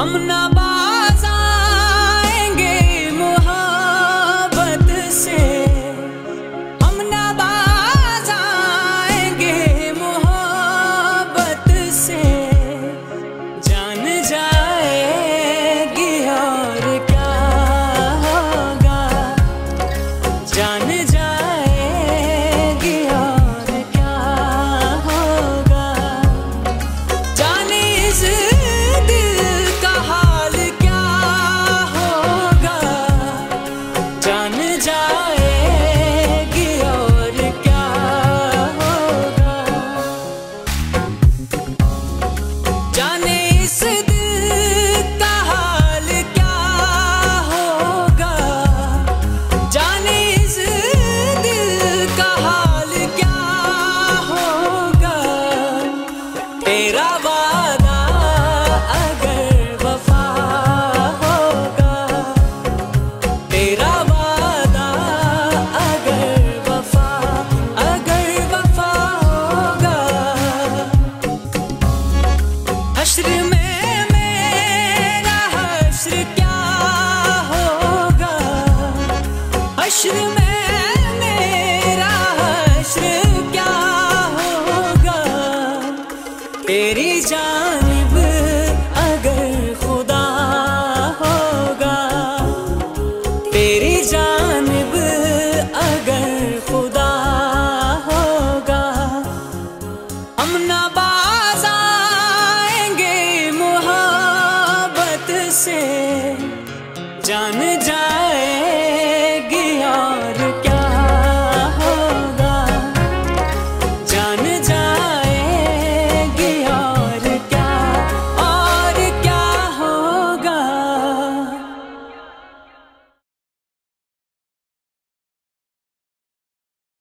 I'm not मेरा वादा अगर वफा होगा। तेरा वादा अगर वफा अगर वफा होगा। हश्र में मेरा हश्र क्या होगा? हश्र में जान जा